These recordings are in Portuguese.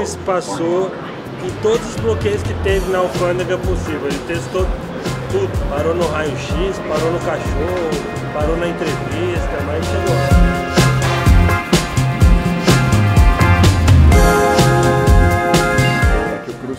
Cruz passou em todos os bloqueios que teve na alfândega possível. Ele testou tudo. Parou no raio-x, parou no cachorro, parou na entrevista, mas chegou.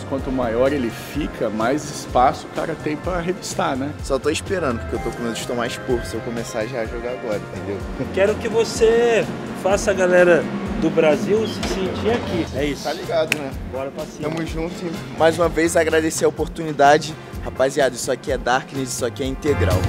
quanto maior ele fica, mais espaço o cara tem para revistar, né? Só tô esperando, porque eu tô com medo de tomar esporro se eu começar já a jogar agora, entendeu? Quero que você faça a galera do Brasil se sentir aqui. É isso. Tá ligado, né? Bora pra cima. Tamo junto. Mais uma vez agradecer a oportunidade. Rapaziada, isso aqui é Darkness, isso aqui é integral.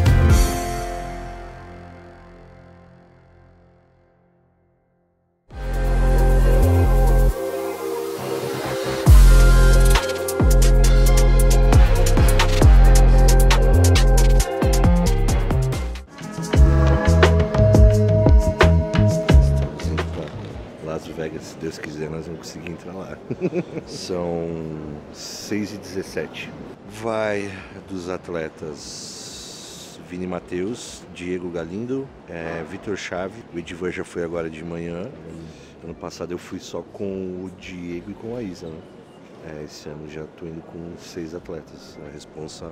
São 6 e 17 Vai dos atletas Vini Matheus, Diego Galindo, é, Vitor Chave. O Edivan já foi agora de manhã. Ano passado eu fui só com o Diego e com a Isa. Né? É, esse ano já estou indo com seis atletas. A responsa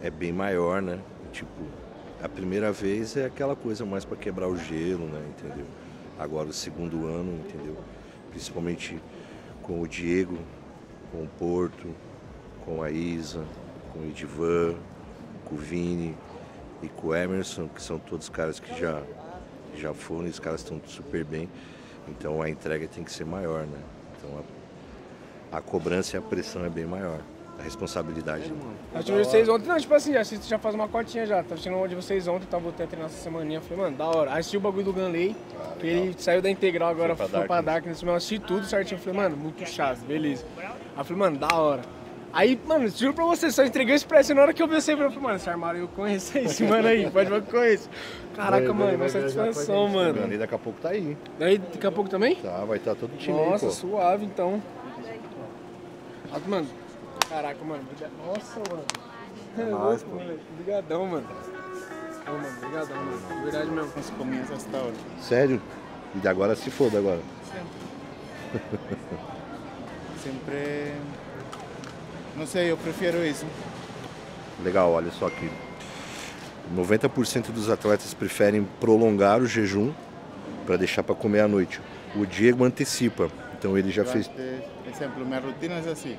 é bem maior, né? Tipo, a primeira vez é aquela coisa mais para quebrar o gelo, né? Entendeu? Agora o segundo ano, entendeu? principalmente com o Diego, com o Porto, com a Isa, com o Edivan, com o Vini e com o Emerson, que são todos caras que já, já foram e os caras estão super bem. Então a entrega tem que ser maior, né? Então a, a cobrança e a pressão é bem maior a responsabilidade. Assisti vocês ontem, não, tipo assim, assisto já faz uma cotinha já. Tava assistindo de vocês ontem, tava voltando a treinar essa semaninha. Falei, mano, da hora. Assisti o bagulho do Ganley, ah, que ele saiu da integral agora, foi pra, foi Dark, nesse momento. Assisti tudo certinho. Falei, mano, muito chave, beleza. Aí eu falei, mano, da hora. Aí, mano, juro pra você, só entreguei o expresso na hora que eu vi você, eu falei, mano, esse armário eu conheço esse mano aí, pode ver que eu conheço. Caraca, mano, uma satisfação, mano. O daqui a pouco tá aí. Daí, daqui a pouco também? Tá, vai estar tá todo time Nossa, aí, pô. suave, então. Mano, Caraca, mano. Nossa, mano. É nóis, pô. Obrigadão, mano. Ô, mano, obrigadão, mano. Verdade mesmo. Você comia essa hora. Sério? E agora se foda agora. Sempre. Sempre... Não sei, eu prefiro isso. Legal, olha só aqui. 90% dos atletas preferem prolongar o jejum para deixar para comer à noite. O Diego antecipa, então ele já eu fez. Exemplo, minha rotina é assim.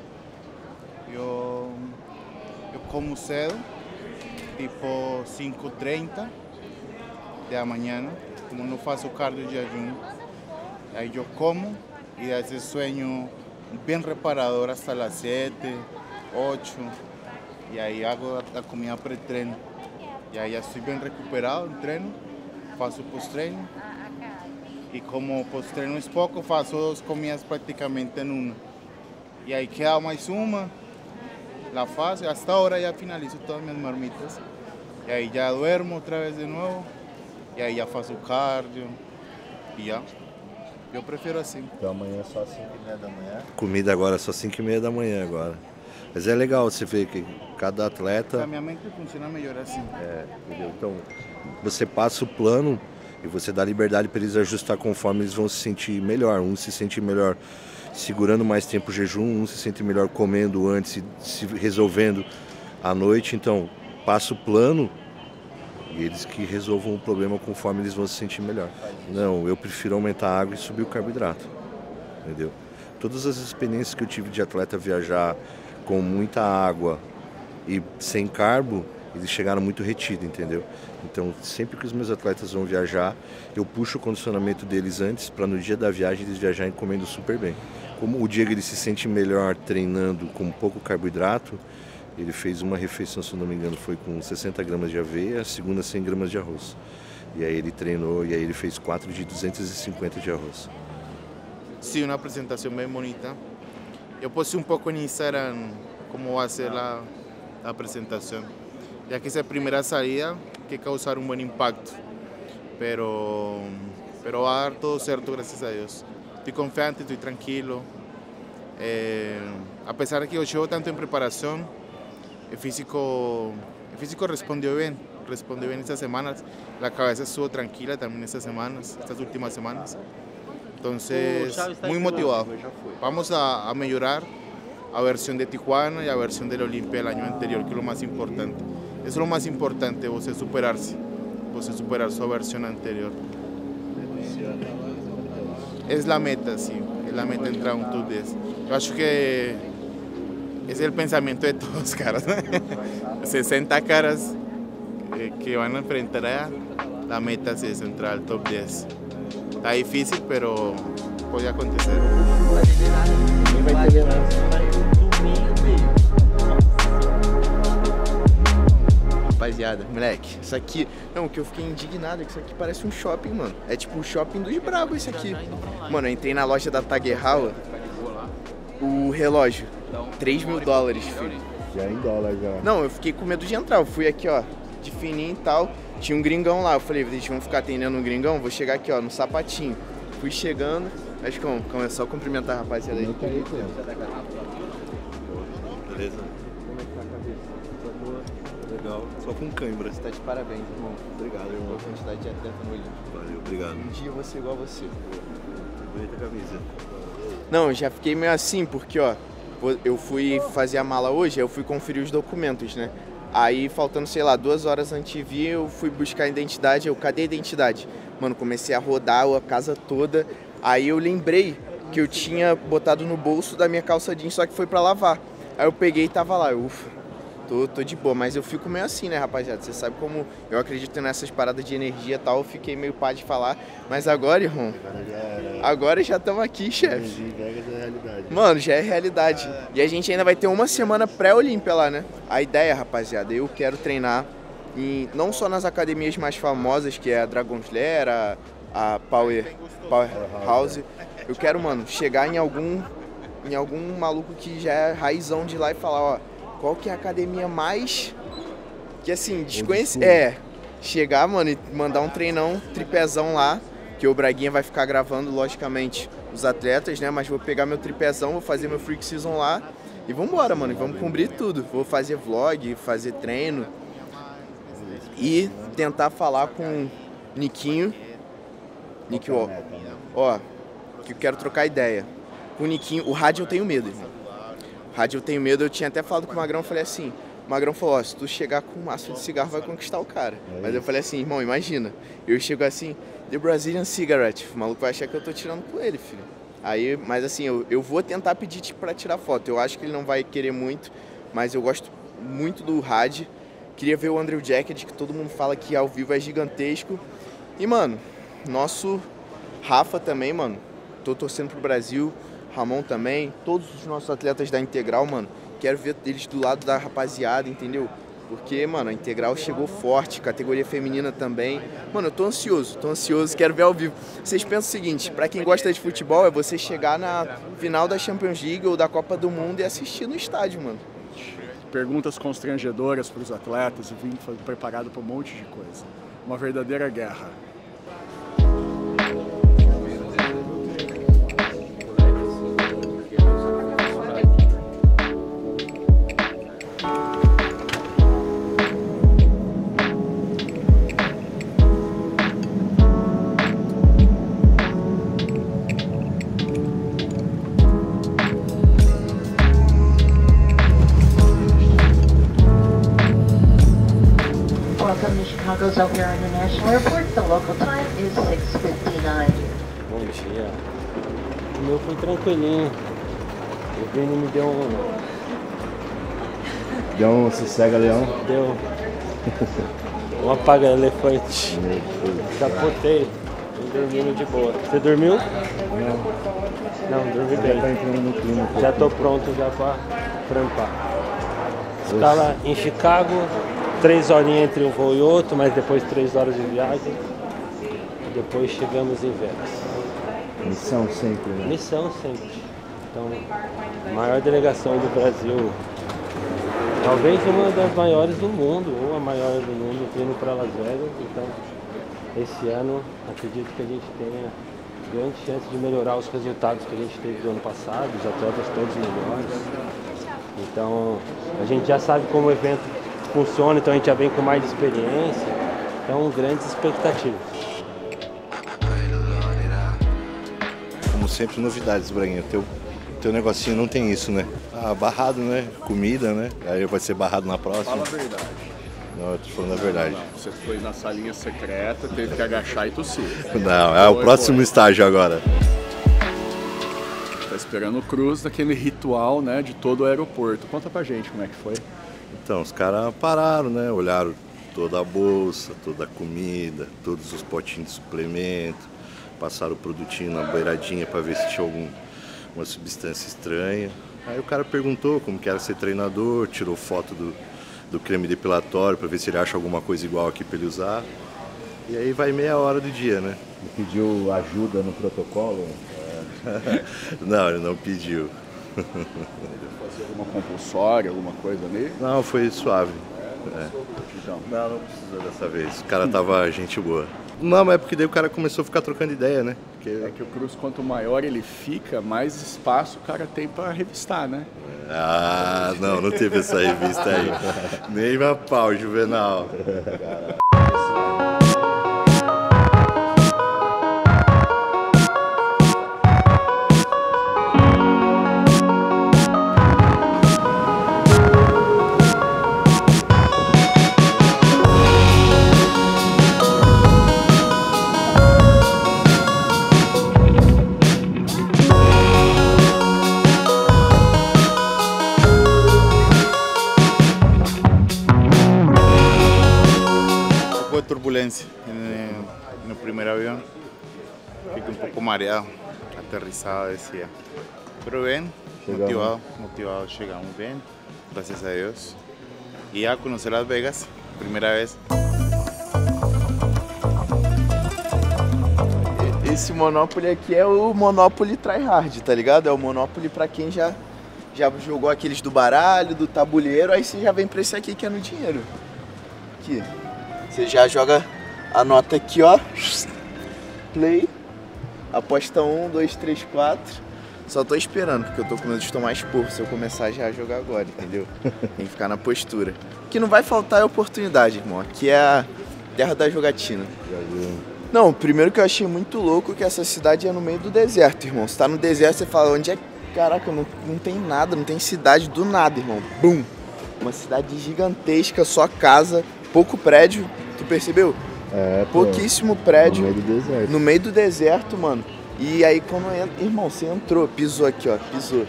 Eu como cedo, tipo 5h30 da manhã, como não faço cardio de jejum. Aí eu como e às vezes sonho bem reparador até as 7, 8. E aí hago a comida pré-treino. E aí já estou bem recuperado no treino, faço pós-treino. E como pós-treino é pouco, faço duas comidas praticamente em uma. E aí queda mais uma, la fase. Hasta ahora ya finalizo todas mis marmitas. Y ahí ya duermo otra vez de nuevo. E aí já faço cardio. E já. Eu prefiro assim. Então amanhã é só 5 e meia da manhã? Comida agora é só 5 e meia da manhã agora. Mas é legal você ver que cada atleta. A minha mente funciona melhor assim. É, entendeu? Então você passa o plano e você dá liberdade para eles ajustar conforme eles vão se sentir melhor. Um se sente melhor segurando mais tempo o jejum, um se sente melhor comendo antes e se resolvendo à noite. Então, passa o plano e eles que resolvam o problema conforme eles vão se sentir melhor. Não, eu prefiro aumentar a água e subir o carboidrato. Entendeu? Todas as experiências que eu tive de atleta viajar com muita água e sem carbo, eles chegaram muito retidos, entendeu? Então, sempre que os meus atletas vão viajar, eu puxo o condicionamento deles antes para no dia da viagem eles viajarem comendo super bem. Como o Diego ele se sente melhor treinando com pouco carboidrato, ele fez uma refeição, se não me engano, foi com 60 gramas de aveia, a segunda 100 gramas de arroz. E aí ele treinou e aí ele fez quatro de 250 de arroz. Sim, uma apresentação bem bonita. Eu postei um pouco Instagram como vai ser a apresentação. Ya que essa é a primeira saída, que causar um bom impacto. Pero, pero va a dar todo certo, gracias a Dios. Estoy confiante, estoy tranquilo. Eh, a pesar de que yo llevo tanto en preparación, el físico, el físico respondió bien, respondió bien estas semanas. La cabeza estuvo tranquila también estas semanas, estas últimas semanas. Entonces, está muy motivado. Vamos a, a mejorar a versión de Tijuana y a versión del Olimpia del año anterior, que es lo más importante. Es lo más importante, você superarse, você superar su versión anterior. Es la meta, sí, es la meta entrar a un top 10. Yo acho que es el pensamiento de todos caras. 60 caras eh, que van a enfrentar a la meta sí es entrar al top 10. Está difícil, pero puede acontecer. Rapaziada, moleque, isso aqui. Não, o que eu fiquei indignado é que isso aqui parece um shopping, mano. É tipo o shopping dos brabos isso aqui. Mano, eu entrei na loja da Tagerhauer, o relógio, 3 mil dólares, filho. Já em dólar já. Não, eu fiquei com medo de entrar. Eu fui aqui, ó, de fininho e tal. Tinha um gringão lá. Eu falei, eles vão ficar atendendo um gringão? Vou chegar aqui, ó, no sapatinho. Fui chegando. Mas como? Como é só cumprimentar a rapaziada aí. Beleza? Com cãibra. Você tá de parabéns, irmão. Obrigado, Pela irmão. quantidade de atleta no Olímpico. Valeu, obrigado. Um dia eu vou ser igual a você. Bonita camisa. Não, eu já fiquei meio assim, porque ó, eu fui fazer a mala hoje, eu fui conferir os documentos, né? Aí, faltando, sei lá, duas horas antes de vir, eu fui buscar a identidade. Eu, cadê a identidade? Mano, comecei a rodar a casa toda. Aí eu lembrei que eu tinha botado no bolso da minha calça jeans, só que foi pra lavar. Aí eu peguei e tava lá, eu, ufa, tô, tô de boa. Mas eu fico meio assim, né, rapaziada? Você sabe como eu acredito nessas paradas de energia e tal, eu fiquei meio pá de falar. Mas agora, irmão, agora já estamos aqui, chefe. Vegas é realidade. Mano, já é realidade. E a gente ainda vai ter uma semana pré-olímpia lá, né? A ideia, rapaziada, eu quero treinar em, não só nas academias mais famosas, que é a Dragon's Lair, a, a Power, Powerhouse. Eu quero, mano, chegar em algum em algum maluco que já é raizão de lá e falar, ó, qual que é a academia mais que assim, desconhece, é, chegar, mano, e mandar um treinão, tripezão lá, que o Braguinha vai ficar gravando, logicamente, os atletas, né? Mas vou pegar meu tripezão, vou fazer meu Freak Season lá e vambora, mano. E vamos cumprir tudo. Vou fazer vlog, fazer treino e tentar falar com o Niquinho. Nick, ó, ó, que eu quero trocar ideia. Com o Niquinho, o rádio eu tenho medo, irmão. Rádio eu tenho medo, eu tinha até falado com o Magrão, falei assim, o Magrão falou, ó, se tu chegar com um maço de cigarro vai conquistar o cara. Mas eu falei assim, irmão, imagina, eu chego assim, The Brazilian Cigarette, o maluco vai achar que eu tô tirando com ele, filho. Aí, mas assim, eu, eu vou tentar pedir tipo, pra tirar foto. Eu acho que ele não vai querer muito, mas eu gosto muito do rádio. Queria ver o Andrew Jacket, que todo mundo fala que ao vivo é gigantesco. E, mano, nosso Rafa também, mano. Tô torcendo pro Brasil. Ramon também. Todos os nossos atletas da Integral, mano. Quero ver eles do lado da rapaziada, entendeu? Porque, mano, a Integral chegou forte, categoria feminina também. Mano, eu tô ansioso, tô ansioso, quero ver ao vivo. Vocês pensam o seguinte, pra quem gosta de futebol, é você chegar na final da Champions League ou da Copa do Mundo e assistir no estádio, mano. Perguntas constrangedoras para os atletas e vim preparado para um monte de coisa. Uma verdadeira guerra. 6:59. Bom dia. O meu foi tranquilinho. O Vini me deu um. Deu um sossega, Leão. Deu. Um apaga-elefante. Capotei. Tô dormindo de boa. Você dormiu? Não. Não, dormi bem. entrando no clima. Já tô pronto já pra trampar. Escala em Chicago, três horinhas entre um voo e outro, mas depois três horas de viagem. Depois chegamos em Vegas. Missão sempre, né? Missão sempre. Então, maior delegação do Brasil. Talvez uma das maiores do mundo, ou a maior do mundo, vindo para Las Vegas. Então, esse ano, acredito que a gente tenha grande chance de melhorar os resultados que a gente teve do ano passado, os atletas todos melhores. Então, a gente já sabe como o evento funciona, então a gente já vem com mais experiência. Então, grandes expectativas. Sempre novidades, Braguinha. Teu, teu negocinho não tem isso, né? Ah, barrado, né? Comida, né? Aí vai ser barrado na próxima. Fala a verdade. Não, eu tô falando a verdade. Não, você foi na salinha secreta, teve que agachar e tossir. Não, é o Foi, próximo foi. estágio agora. Tá esperando o Cruz daquele ritual, né, de todo o aeroporto. Conta pra gente como é que foi. Então, os caras pararam, né? Olharam toda a bolsa, toda a comida, todos os potinhos de suplemento, passaram o produtinho na beiradinha para ver se tinha alguma substância estranha. Aí o cara perguntou como que era ser treinador, tirou foto do, do creme depilatório para ver se ele acha alguma coisa igual aqui para ele usar. E aí vai meia hora do dia, né? Pediu ajuda no protocolo? Não, ele não pediu. Fazer alguma compulsória, alguma coisa ali? Não, foi suave. É. Então, Não, não precisou dessa vez. O cara tava gente boa. Não, mas é porque daí o cara começou a ficar trocando ideia, né? Porque é que o Cruz, quanto maior ele fica, mais espaço o cara tem pra revistar, né? Ah, não, não teve essa revista aí. Nem a pau, Juvenal. Mareado, aterrizado decía. Pero bien, motivado, motivado, llegamos bien, gracias a Dios. Y a conocer Las Vegas, primera vez. Esse Monopoly aqui é o Monopoly tryhard, tá ligado? É o Monopoly pra quem já, já jogou aqueles do baralho, do tabuleiro, aí você já vem pra esse aqui que é no dinheiro. Aqui. Você já joga a nota aqui, ó. Play. Aposta 1, 2, 3, 4. Só tô esperando, porque eu tô com medo de tomar esporro se eu começar já a jogar agora, entendeu? Tem que ficar na postura. O que não vai faltar é oportunidade, irmão. Aqui é a terra da jogatina. Não, primeiro que eu achei muito louco que essa cidade é no meio do deserto, irmão. Você tá no deserto, você fala, onde é. Caraca, não, não tem nada, não tem cidade do nada, irmão. Bum! Uma cidade gigantesca, só casa, pouco prédio. Tu percebeu? É, Pouquíssimo prédio no meio do deserto. no meio do deserto, mano. E aí quando entra, irmão, você entrou, pisou aqui, ó, pisou.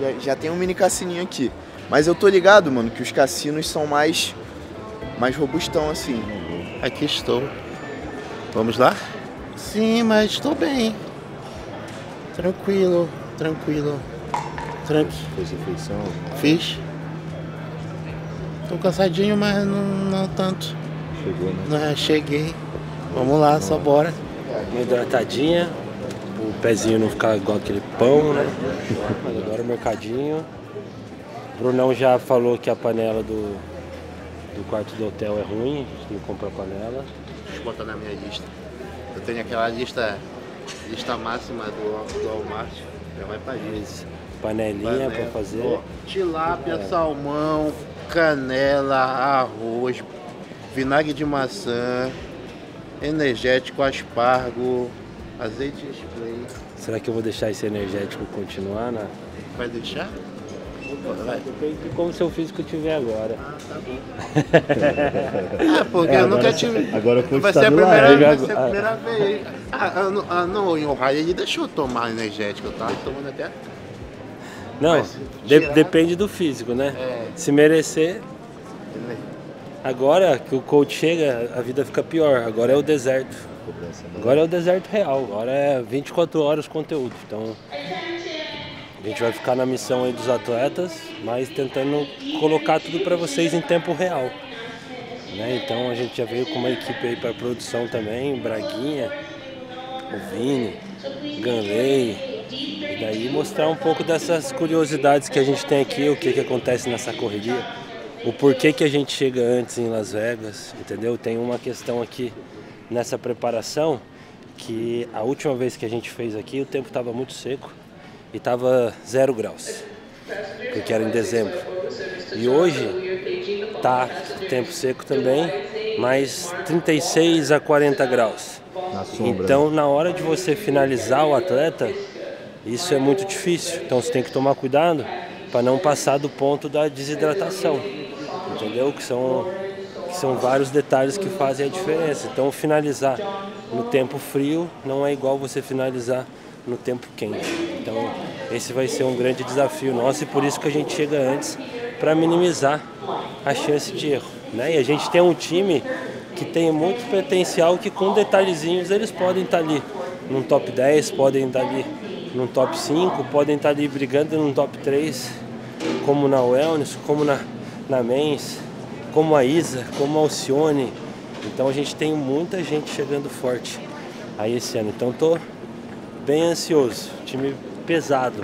Já, já tem um mini cassininho aqui. Mas eu tô ligado, mano, que os cassinos são mais mais robustão assim. Aqui estou. Vamos lá? Sim, mas estou bem. Tranquilo, tranquilo. Tranqui. Fez refeição. Fiz. Tô cansadinho, mas não, não tanto. Chegou, né? Não, cheguei. Vamos lá, só bora. Uma hidratadinha, o pezinho não ficar igual aquele pão, né? Mas agora o mercadinho. O Brunão já falou que a panela do, do quarto do hotel é ruim, a gente não compra panela. Deixa eu botar na minha lista. Eu tenho aquela lista, lista máxima do, do Walmart. Já vai pra lista. Panelinha pra fazer. Ó, tilápia, salmão, canela, arroz, vinagre de maçã, energético, aspargo, azeite spray. Será que eu vou deixar esse energético continuar, né? Vai deixar? Depende de como seu físico estiver agora. É, porque eu nunca tive. Agora foi Vai tá ser a primeira, vai ser a primeira vez. Ah, ah, ah, não, em Ohio ele deixou eu tomar energético, eu tava tomando até. Não, de- depende do físico, né? É. Se merecer. Agora que o coach chega, a vida fica pior. Agora é o deserto. Agora é o deserto real. Agora é 24 horas conteúdo. Então a gente vai ficar na missão aí dos atletas, mas tentando colocar tudo para vocês em tempo real. Né? Então a gente já veio com uma equipe aí para produção também, Braguinha, o Vini, Ganley, e daí mostrar um pouco dessas curiosidades que a gente tem aqui, o que, que acontece nessa correria, o porquê que a gente chega antes em Las Vegas, entendeu? Tem uma questão aqui nessa preparação que a última vez que a gente fez aqui o tempo estava muito seco e estava zero graus, porque era em dezembro. E hoje tá tempo seco também, mas 36 a 40 graus. Na sombra. Então, na hora de você finalizar o atleta, Isso é muito difícil, então você tem que tomar cuidado para não passar do ponto da desidratação, entendeu? Que são, que são vários detalhes que fazem a diferença. Então finalizar no tempo frio não é igual você finalizar no tempo quente. Então esse vai ser um grande desafio nosso e por isso que a gente chega antes para minimizar a chance de erro. Né? E a gente tem um time que tem muito potencial que com detalhezinhos eles podem estar ali num top 10, podem estar ali num top 5, podem estar ali brigando num top 3, como na Wellness, como na, como a Isa, como a Alcione. Então a gente tem muita gente chegando forte aí esse ano. Então tô bem ansioso, time pesado.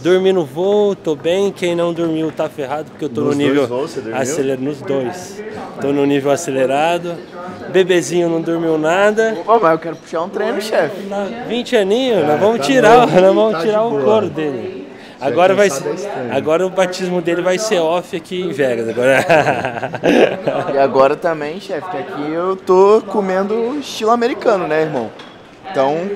Dormi no voo, tô bem. Quem não dormiu tá ferrado, porque eu tô Nos no nível acelerado. Nos dois. Tô no nível acelerado. Bebezinho não dormiu nada. Pô, mas eu quero puxar um treino, chefe. Tá 20 aninhos, nós vamos tá tirar, novo, nós vamos tá tirar o couro dele. Agora vai ser, agora o batismo dele vai ser off aqui em Vegas agora. E agora também, chefe, que aqui eu tô comendo estilo americano, né, irmão? Então,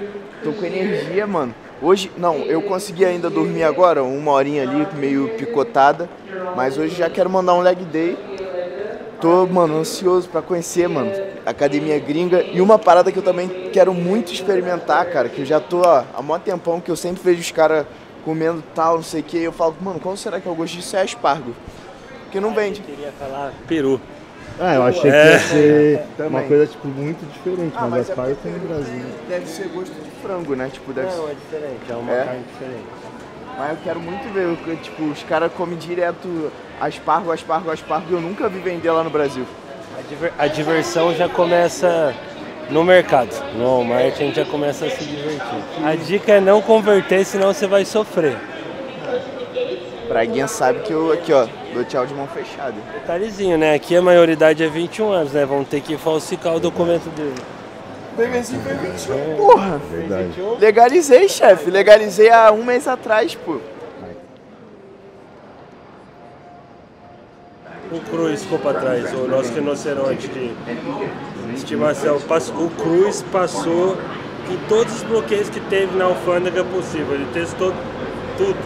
tô com energia, mano. Hoje, não, eu consegui ainda dormir agora, uma horinha ali, meio picotada. Mas hoje já quero mandar um leg day. Tô, mano, ansioso pra conhecer, mano, academia gringa. E uma parada que eu também quero muito experimentar, cara, que eu já tô ó, há mó tempão que eu sempre vejo os caras comendo tal, não sei o que. E eu falo, mano, qual será que é o gosto disso? É aspargo. Porque não vende. Queria falar peru. Ah, eu achei que É. ia ser uma Também. coisa tipo, muito diferente, Ah, mas, mas as é porque tem no Brasil. Deve ser gosto de frango, né? Tipo, deve Não, é diferente, é uma É? carne diferente. Mas eu quero muito ver, eu- tipo, os caras comem direto aspargo, aspargo, aspargo, e eu nunca vi vender lá no Brasil. A, diver- a diversão já começa no mercado. No Walmart a gente já começa a se divertir. A dica é não converter, senão você vai sofrer. Braguinha sabe que eu, aqui ó, dou tchau de mão fechada. Detalhezinho, né? Aqui a maioridade é 21 anos, né? Vão ter que falsificar o documento dele. Bebezinho foi 21, porra. Verdade. Legalizei, chefe, legalizei há um mês atrás, pô. O Cruz ficou para trás, o nosso rinoceronte de estimação. O Cruz passou em todos os bloqueios que teve na alfândega possível. Ele testou tudo,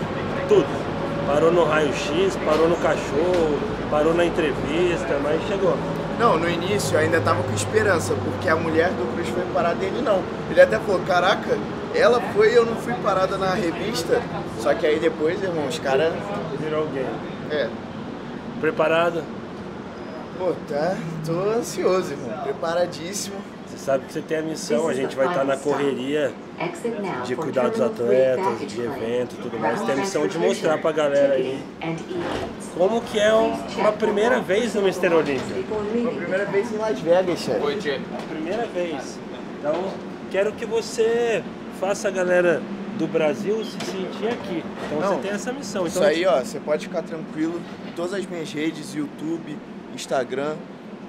tudo. Parou no raio-x, parou no cachorro, parou na entrevista, mas chegou. Não, no início eu ainda tava com esperança, porque a mulher do Cruz foi parada e ele não. Ele até falou, caraca, ela foi e eu não fui parada na revista. Só que aí depois, irmão, os caras. Virou alguém. É. Preparado? Pô, tá. Tô ansioso, irmão. Preparadíssimo. Você sabe que você tem a missão, a gente vai estar na correria de cuidar dos atletas, de evento e tudo mais. Tem a missão de mostrar pra galera aí como que é um- uma primeira vez no Mister Olímpia. Foi a primeira vez em Las Vegas, chefe. Primeira vez. Então, quero que você faça a galera do Brasil se sentir aqui. Então Não, você tem essa missão. Isso Então, aí, ó, você pode ficar tranquilo. Em todas as minhas redes, YouTube, Instagram.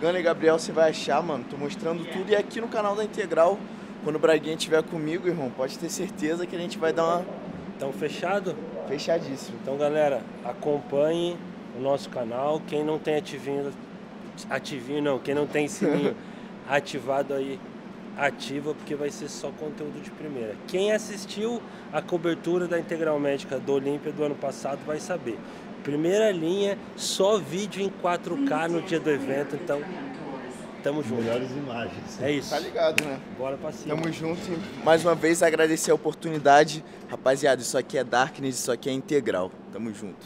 Gana e Gabriel você vai achar, mano. Tô mostrando tudo. E aqui no canal da Integral, quando o Braguinha estiver comigo, irmão, pode ter certeza que a gente vai dar uma Então, fechado? fechadíssima. Então, galera, acompanhe o nosso canal. Quem não tem ativinho, ativinho não, quem não tem sininho ativado aí, ativa, porque vai ser só conteúdo de primeira. Quem assistiu a cobertura da Integral Médica do Olímpia do ano passado vai saber. Primeira linha, só vídeo em 4K no dia do evento, então tamo junto. Melhores imagens. É isso. Tá ligado, né? Bora pra cima. Tamo junto. e Mais uma vez agradecer a oportunidade. Rapaziada, isso aqui é Darkness, isso aqui é Integral. Tamo junto.